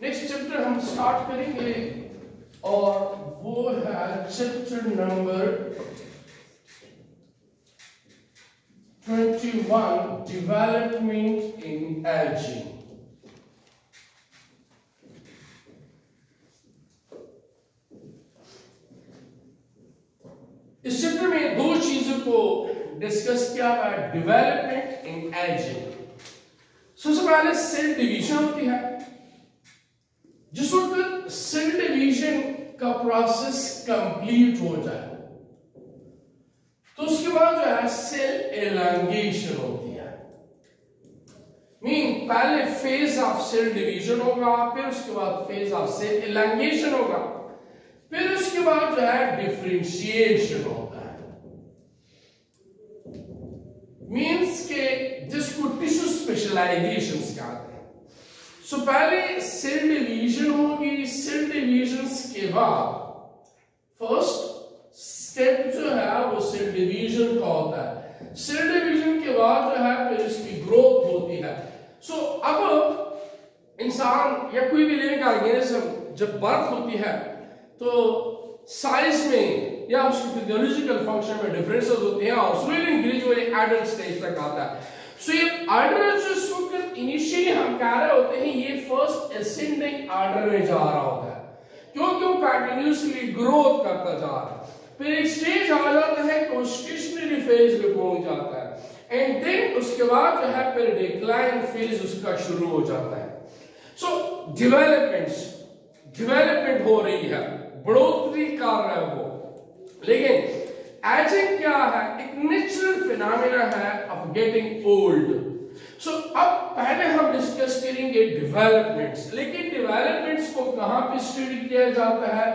Next chapter ہم start کریں گے اور وہ ہے chapter number 21 development in aging اس چیپٹر میں دو چیزوں کو ڈسکس کیا ہے ڈیولپمنٹ ان ایجنگ سب سے پہلے سیل ڈیویژن ہوتی ہے۔ جس وقت سیل ڈیویژن کا پروسیس کمپلیٹ ہو جائے، تو اس کے بعد جو ہے سیل ایلانگیشن ہوتی ہے۔ مین پہلے فیز آف سیل ڈیویژن ہوگا، پھر اس کے بعد فیز آف سیل ایلانگیشن ہوگا۔ پھر اس کے بعد جو ہے ڈیفرینشیشن ہوتا ہے۔ مینس کے جس کو ٹیشو سپیشلائزیشن کہتے ہیں۔ سو پہلے سیل ڈیویژن ہوگی سیل ڈیویژنز کے بعد فرسٹ سٹیپ جو ہے وہ سیل ڈیویژن کا ہوتا ہے۔ سیل ڈیویژن کے بعد جو ہے پھر اس کی گروتھ ہوتی ہے۔ سو اب انسان یا کوئی بھی لیونگ آرگینزم جب برتھ ہوتی ہے تو سائز میں یا اس کی فیزیولوجیکل فنکشن میں ڈیفرنسز ہوتے ہیں اور سویلنگ گریجولی ایڈلٹ سٹیج تک آتا ہے۔ سو یہ آرڈر جو اس وقت انیشیلی ہم کہہ رہے ہوتے ہیں، یہ فرسٹ اسینڈنگ آرڈر میں جا رہا ہوتا ہے۔ کیونکہ وہ کنٹینیوسلی گروتھ کرتا جا رہا ہے۔ پھر ایک سٹیج آ جاتا ہے کنسٹیشنری فیز میں پہنچ جاتا ہے۔ اینڈ دین اس کے بعد جو ہے، پھر ڈیکلائن فیز اس کا شروع ہو جاتا ہے۔ سو ڈیولپمنٹس ڈیولپمنٹ ہو رہی ہے۔ بڑھوتری کر رہا ہے وہ۔ لیکن ایجنگ کیا ہے ایک نیچرل فینامنا ہے آف گیٹنگ اولڈ سو اب پہلے ہم ڈسکس کریں گے ڈیولپمنٹس لیکن ڈیولپمنٹس کو کہاں پہ اسٹڈی کیا جاتا ہے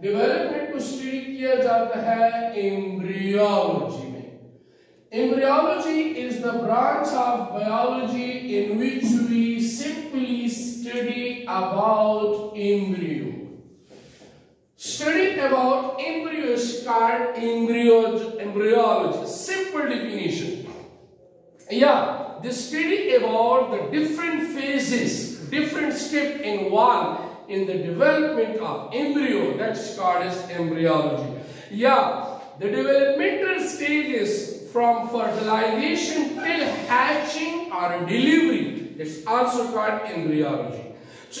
ڈیولپمنٹ کو اسٹڈی کیا جاتا ہے ایمبریولوجی میں embryology is the branch of biology in which we simply study about embryo. Study about embryo at embryology, embryology. Simple definition. Yeah, they study about the different phases, different steps involved in the development of embryo. That's called as embryology. Yeah, the developmental stages from fertilization till hatching or delivery. It's also called embryology. So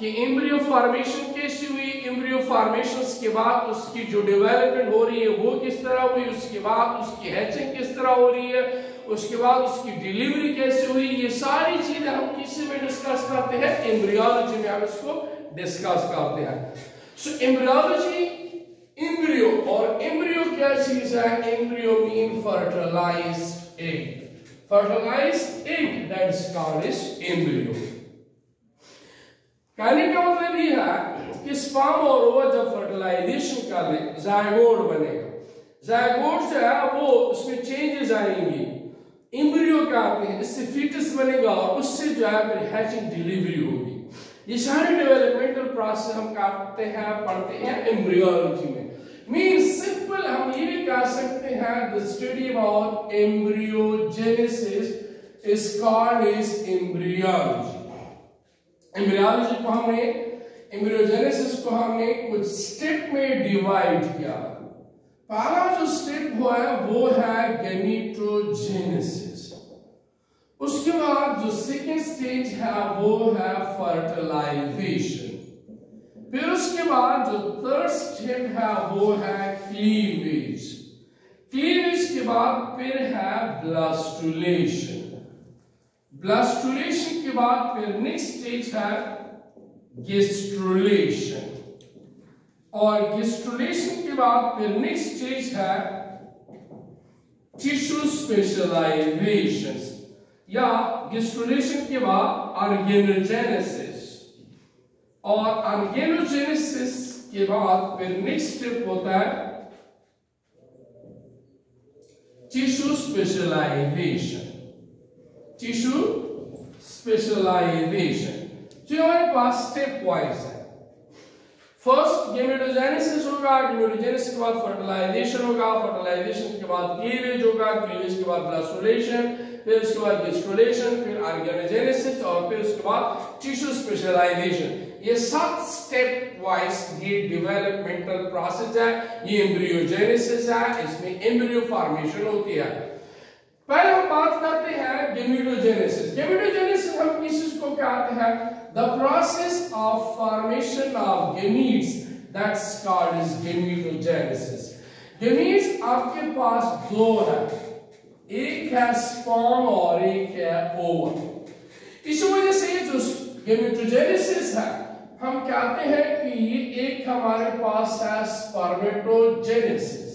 کہ embryo formation کیسی ہوئی embryo formation کے بعد اس کی جو development ہو رہی ہے وہ کس طرح ہوئی، اس کے بعد اس کی ہیچنگ کس طرح ہو رہی ہے، اس کے بعد اس کی ڈیلیوری کیسے ہوئی، یہ ساری چیزیں ہم کسی میں ڈسکس کرتے ہیں امبریولوجی میں ہم اس کو ڈسکس کرتے ہیں۔ سو امبریولوجی امبریو اور امبریو کیا چیز ہے؟ Embryo mean fertilised egg fertilised egg that is called as کہنے کا مطلب یہ ہے؟ کہ سپام اور اوور جب فرٹیلائزیشن کر لیں زائگوڈ بنے گا۔ زائگوڈ جو ہے، وہ اس میں چینجز آئیں گی۔ امبریو کا آتے ہیں اس سے فیٹس بنے گا اور اس سے جو ہے، پھر ہیچنگ ڈیلیوری ہوگی۔ یہ سارے ڈیولپمنٹل پروسیس ہم کرتے ہیں، پڑھتے ہیں ایمبریولوجی میں۔ مین سمپل ہم یہ بھی کہہ سکتے ہیں، the study about embryogenesis is called as embryology embryology کو ہم نے ایمبریوجینیسس کو ہم نے کچھ سٹیپ میں ڈیوائیڈ کیا۔ پہلا جو سٹیپ ہوا ہے، وہ ہے گیمیٹروجینیسس اس کے بعد جو سیکنڈ سٹیج ہے، وہ ہے فرٹیلائزیشن۔ پھر اس کے بعد جو تھرڈ سٹیپ ہے، وہ ہے کلیویج۔ کلیویج کے بعد پھر ہے بلاسٹولیشن۔ بلاسٹولیشن کے بعد پھر نیکسٹ سٹیج ہے گیسٹرولیشن اور گیسٹرولیشن کے بعد پھر نیکسٹ سٹیج ہے ٹیشو سپیشلائزیشن یا گیسٹرولیشن کے بعد آرگینوجینیسس اور آرگینوجینیسس کے بعد پھر نیکسٹ سٹیپ ہوتا ہے ٹیشو سپیشلائزیشن ٹیشو اسپیشلائزیشن جو ہمارے پاس سٹیپ وائز ہے فرسٹ گیمیٹوجینسس ہوگا گیمیٹوجینس کے بعد فرٹیلائزیشن ہوگا فرٹیلائزیشن کے بعد کلیویج ہوگا کلیویج کے بعد گلاسولیشن پھر اس کے بعد گسٹولیشن پھر آرگنوجینسس اور پھر اس کے بعد ٹیشو اسپیشلائزیشن یہ سات سٹیپ وائز یہ ڈیولپمنٹل پروسیس ہے یہ ایمبریوجینسس ہے اس میں ایمبریو فارمیشن ہوتی ہے پہلے ہم بات کرتے ہیں گیمیڈوجینیسس گیمیڈوجینیسس ہم اس چیز کو کہتے ہیں the process of formation of gametes. That's called is gametogenesis. Gametes آپ کے پاس دو ہے ایک ہے سپرم اور ایک ہے اوور اس وجہ سے جو گیمیٹوجینیسس ہے ہم کہتے ہیں کہ یہ ایک ہمارے پاس ہے سپرمیٹوجینیسس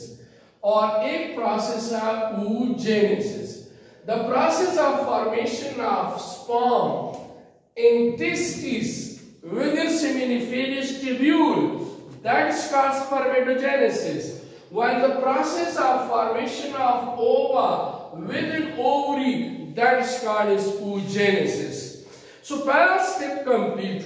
اور ایک پروسس ہے oogenesis The process of formation of sperm in testes within seminiferous tubule that's called spermatogenesis. While the process of formation of ova within ovary that's called oogenesis. So first step completed.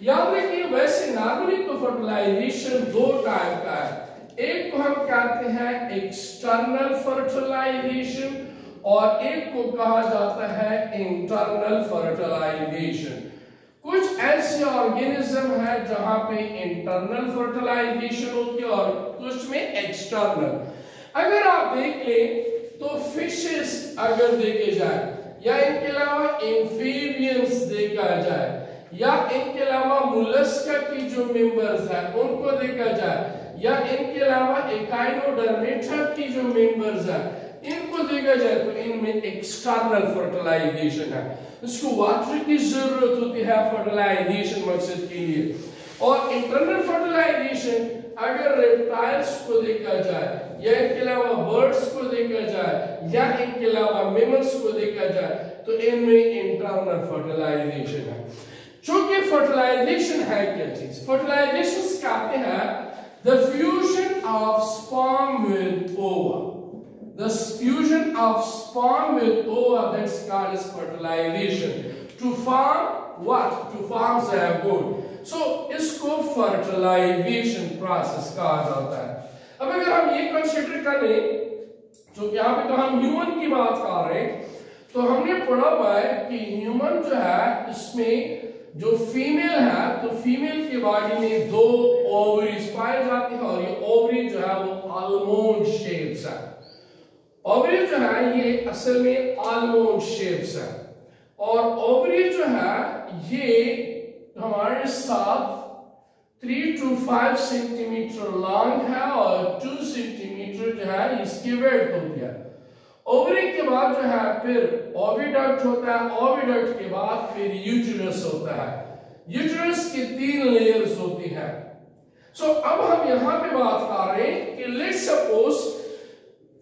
یاد رکھیے ویسے normally تو fertilisation دو type کا ہے۔ ایک کو ہم کہتے ہیں ایکسٹرنل فرٹیلائزیشن اور ایک کو کہا جاتا ہے انٹرنل فرٹیلائزیشن کچھ ایسے آرگینزم ہے جہاں پہ انٹرنل فرٹیلائزیشن ہوتی ہے اور کچھ میں ایکسٹرنل اگر آپ دیکھ لیں تو فشز اگر دیکھے جائے یا ان کے علاوہ انفیبینس دیکھا جائے۔ یا ان کے علاوہ مولسکا کی جو ممبرز ہیں، ان کو دیکھا جائے، یا ان کے علاوہ ایکائنو ایکائنوڈرمیٹا کی جو ممبرز ہیں، ان کو دیکھا جائے تو ان میں ایکسٹرنل فرٹلائیزیشن ہے۔ اس کو واتر کی ضرورت ہوتی ہے فرٹلائیزیشن مقصد کے لیے۔ اور انٹرنل فرٹلائیزیشن اگر ریپٹائلز کو دیکھا جائے، یا ان کے علاوہ برڈز کو دیکھا جائے، یا ان کے علاوہ میمنز کو دیکھا جائے، تو ان میں انٹرنل فرٹلائیزیشن ہے۔ چونکہ فرٹلائزیشن ہے کیا چیز فرٹلائزیشن کہتے ہیں the fusion of sperm with ova. The fusion of sperm with ova that's called as fertilization to form what? To form zygote. So اس کو fertilization process کہا جاتا ہے اب اگر ہم یہ consider کر لیں چونکہ یہاں پہ تو ہم human کی بات کر رہے ہیں تو ہم نے پڑھا ہوا ہے کہ human جو ہے اس میں جو فیمیل ہے، تو فیمیل کے باڈی میں دو اووریز پائے جاتے ہیں اور یہ اووری جو ہے وہ آلمونڈ شیپس ہے اووری جو ہے یہ اصل میں آلمونڈ شیپس ہے اور اووری جو ہے یہ ہمارے ساتھ 3 ٹو 5 سینٹی میٹر لانگ ہے اور 2 سینٹی میٹر جو ہے اس کی ویٹ ہوتی ہے۔ اووری کے بعد جو ہے پھر اوویڈکٹ ہوتا ہے اوویڈکٹ کے بعد پھر یوٹرس ہوتا ہے۔ یوٹرس کی تین لیئرز ہوتی ہے سو so, اب ہم یہاں پہ بات کر رہے ہیں کہ لیٹ سپوز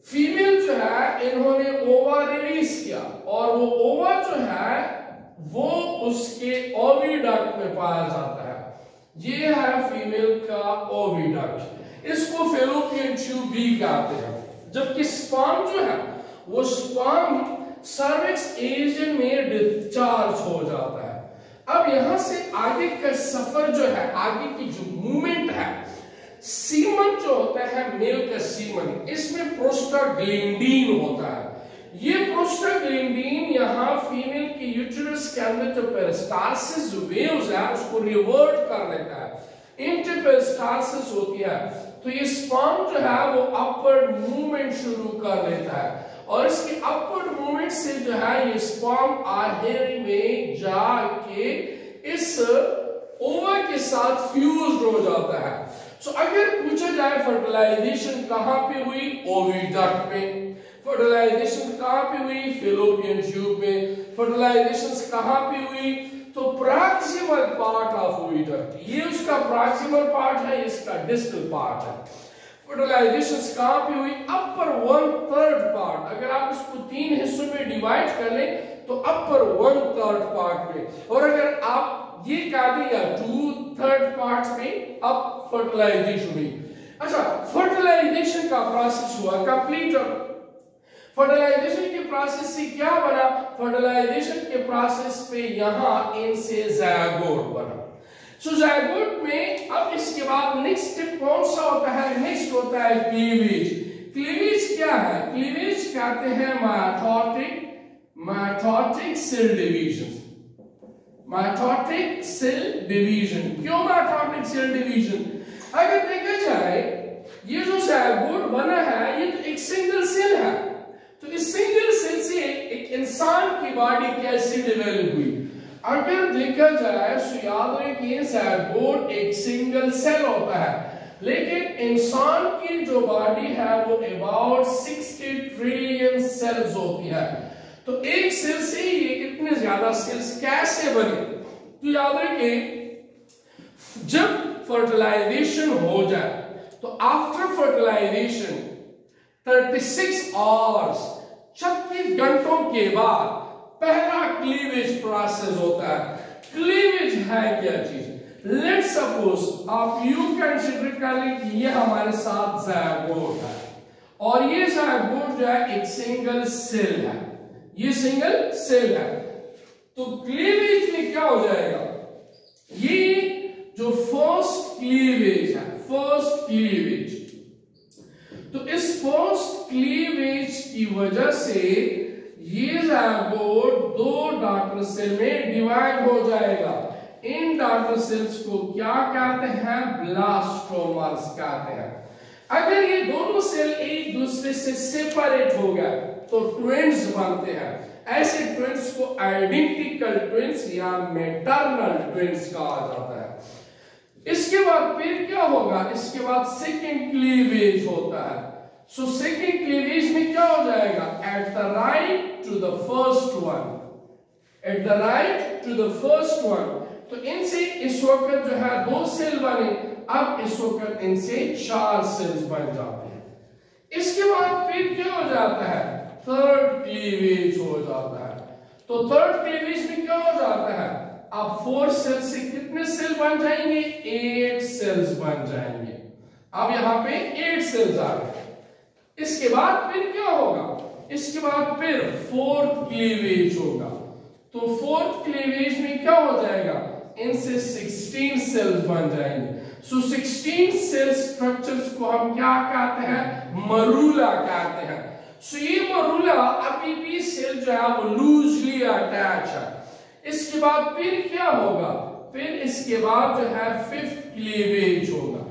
فیمیل جو ہے انہوں نے اووا ریلیز کیا اور وہ اووا جو ہے وہ اس کے اوویڈکٹ میں پایا جاتا ہے۔ یہ ہے فیمیل کا اوویڈکٹ اس کو فیلوپین ٹیوب بھی کہتے ہیں۔ جبکہ سپام جو ہے وہ سپام سروکس ایجن میں ڈسچارج ہو جاتا ہے۔ اب یہاں سے آگے کا سفر جو ہے، آگے کی جو مومنٹ ہے سیمن جو ہوتا ہے میل کا سیمن اس میں پروسٹاگلینڈین ہوتا ہے۔ یہ پروسٹاگلینڈین یہاں فیمیل کی یوٹرس کے اندر جو پیرسٹارسز ویوز ہے اس کو ریورٹ کر لیتا ہے۔ انٹرپیسٹاسس ہوتی ہے، تو یہ سپام جو ہے وہ اپر مومنٹ شروع کر لیتا ہے۔ اور اس کی اپر مومنٹ سے جو ہے یہ سپام آہر میں جا کے اس اوہ کے ساتھ فیوزڈ ہو جاتا ہے۔ سو اگر پوچھا جائے فرٹلائیزیشن کہاں پہ ہوئی؟ اوویڈکٹ پہ۔ فرٹلائیزیشن کہاں پہ ہوئی؟ فیلوپین ٹیوب پہ۔ فرٹلائیزیشن کہاں پہ ہوئی؟ پراکسیمل پارٹ آف اویٹر یہ اس کا پراکسیمل پارٹ ہے اس کا ڈسٹل پارٹ ہے فرٹیلائزیشن کہاں پہ ہوئی اپر ون تھرڈ پارٹ اگر آپ اس کو تین حصوں میں ڈیوائڈ کر لیں تو اپر ون تھرڈ پارٹ میں. اور اگر آپ یہ کہہ دیں یا ٹو تھرڈ پارٹ میں، اب فرٹیلائزیشن ہوئی. اچھا فرٹیلائزیشن کا پروسیس ہوا. کمپلیٹ فرٹیلائزیشن کے پروسیس سے کیا بنا؟ فرٹلائزیشن کے پروسیس پہ یہاں ان سے زیاگوٹ بنا۔ سو so, میں اب اس کے بعد نیکسٹ سٹیپ کون سا ہوتا ہے؟ نیکسٹ ہوتا ہے کلیویج کلیویج کیا ہے؟ کلیویج کہتے ہیں مائٹوٹک مائٹوٹک سل ڈیویژن مائٹوٹک سل ڈیویژن کیوں مائٹوٹک سل ڈیویژن اگر دیکھا جائے یہ جو زیاگوٹ بنا ہے یہ تو ایک سنگل سل ہے۔ انسان کی باڈی کیسی ڈیولپ ہوئی؟ اگر دیکھا جائے تو یاد رہے کہ سیربورڈ ایک سنگل سیل ہوتا ہے، لیکن انسان کی جو باڈی ہے وہ اباؤٹ سکسٹی ٹریلین سیلز ہوتی ہے۔ تو ایک سیل سے یہ اتنے زیادہ سیلز کیسے بنے؟ تو یاد رہے کہ جب فرٹیلائزیشن ہو جائے، تو آفٹر فرٹیلائزیشن 36 آورز چھتیس گھنٹوں کے بعد پہلا کلیویج پروسیس ہوتا ہے۔ کلیویج ہے کیا چیز؟ لیٹ سپوز آپ یو کنسیڈر کر لیں کہ یہ ہمارے ساتھ زائگوٹ ہے۔ اور یہ زائگوٹ جو ہے، ایک سنگل سیل ہے۔ یہ سنگل سیل ہے۔ تو کلیویج میں کیا ہو جائے گا؟ یہ جو فرسٹ کلیویج ہے فرسٹ کلیویج تو اس فرسٹ کلیویج کی وجہ سے یہ زائگوٹ دو ڈاکٹر سیل میں ڈیوائڈ ہو جائے گا۔ ان ڈاکٹر سیلز کو کیا کہتے ہیں؟ بلاسٹومرز کہتے ہیں۔ اگر یہ دونوں سیل ایک دوسرے سے سیپریٹ ہو گئے، تو ٹوینز بنتے ہیں۔ ایسے ٹوینز کو آئیڈینٹیکل ٹوینز یا میٹرنل ٹوینز کہا جاتا ہے۔ اس کے بعد پھر کیا ہوگا؟ اس کے بعد سیکنڈ کلیویج ہوتا ہے۔ سو سیکنڈ کلیویج میں کیا ہو جائے گا at the right to the first one at the right to the first one تو ان سے اس وقت جو ہے دو سیل بنے اب اس وقت ان سے چار سیلز بن جاتے ہیں اس کے بعد پھر کیا ہو جاتا ہے تھرڈ کلیویج ہو جاتا ہے تو تھرڈ کلیویج میں کیا ہو جاتا ہے اب فور سیل سے کتنے سیل بن جائیں گے ایٹ سیلز بن جائیں گے اب یہاں پہ ایٹ سیلز آ گئے اس کے بعد پھر کیا ہوگا؟ اس کے بعد پھر فورتھ کلیویج ہوگا۔ تو فورتھ کلیویج میں کیا ہو جائے گا؟ ان سے سکسٹین سیلز بن جائیں گے۔ سو سکسٹین سیل سٹرکچرز کو ہم کیا کہتے ہیں؟ مرولا کہتے ہیں۔ سو یہ مرولا ابھی بھی سیل جو ہے وہ لوزلی اٹیچ ہے۔ اس کے بعد پھر کیا ہوگا؟ پھر اس کے بعد جو ہے ففتھ کلیویج ہوگا۔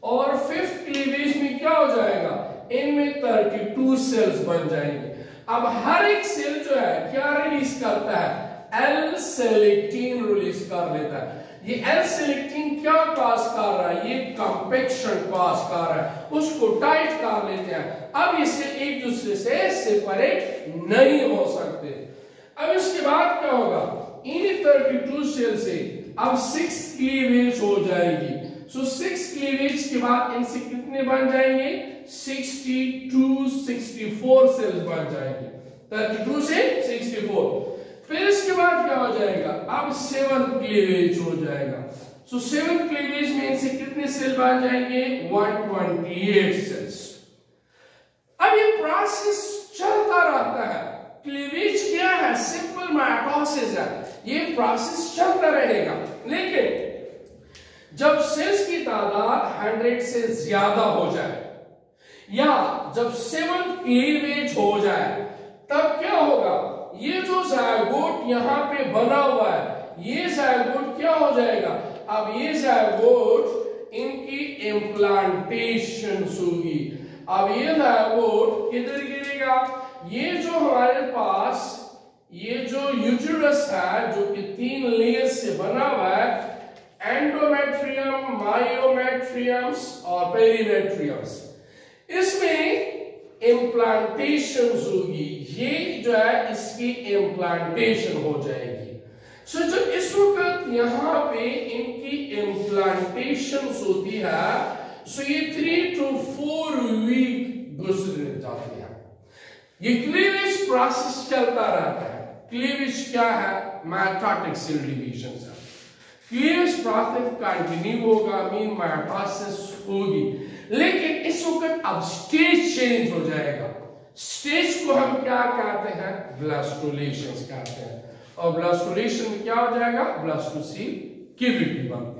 اور ففتھ کلیویج میں کیا ہو جائے گا؟ ان میں 32 سیلز بن جائیں گے۔ اب ہر ایک سیل جو ہے، کیا ریلیز کرتا ہے؟ ایل سیلیکٹین ریلیز کر لیتا ہے۔ یہ ایل سیلیکٹین کیا کاز کر رہا ہے؟ یہ کمپیکشن کاز کر رہا ہے۔ اس کو ٹائٹ کر لیتے ہیں۔ اب اسے ایک دوسرے سے سیپریٹ نہیں ہو سکتے۔ اب اس کے بعد کیا ہوگا؟ ان 32 سیل سے اب 6 کلیویج ہو جائے گی۔ سو so کلیویج کے بعد ان سے کتنے بن جائیں گے؟ 62 64 سیلز بن جائیں گے 32 سے 64 پھر اس کے بعد کیا ہو جائے گا اب 7 کلیویج ہو جائے گا سو 7 کلیویج میں ان سے کتنے سیل بن جائیں گے 128 سیلز اب یہ پروسیس چلتا رہتا ہے کلیویج کیا ہے سمپل مائٹوسس ہے یہ پروسیس چلتا رہے گا لیکن جب سیلز کی تعداد 100 سے زیادہ ہو جائے یا جب سیونتھ کلیو ایج ہو جائے، تب کیا ہوگا؟ یہ جو زائگوٹ یہاں پہ بنا ہوا ہے، یہ زائگوٹ کیا ہو جائے گا؟ اب یہ زائگوٹ ان کی امپلانٹیشن ہوگی۔ اب یہ زائگوٹ کدھر گرے گا؟ یہ جو ہمارے پاس، یہ جو یوٹرس ہے، جو کہ تین لیئرز سے بنا ہوا ہے اینڈومیٹریم مائیومیٹریمز اور پیریمیٹریمز اس میں امپلانٹیشن ہوگی۔ یہ جو ہے، اس کی امپلانٹیشن ہو جائے گی۔ سو جو اس وقت یہاں پہ ان کی امپلانٹیشن ہوتی ہے سو یہ تھری ٹو فور ویک گزر جاتی ہے۔ یہ کلیویج پروسیس چلتا رہتا ہے۔ کلیویج کیا ہے؟ میٹاٹک سیل ڈیویژن کیس پروفٹ کنٹینیو ہوگا مین مائیٹاسس ہوگی۔ لیکن اس وقت اب سٹیج چینج ہو جائے گا۔ سٹیج کو ہم کیا کہتے ہیں؟ بلاسٹولیشنز کہتے ہیں۔ اور بلاسٹولیشن میں کیا ہو جائے گا؟ بلاسٹوسی کیوٹی بنتی ہے۔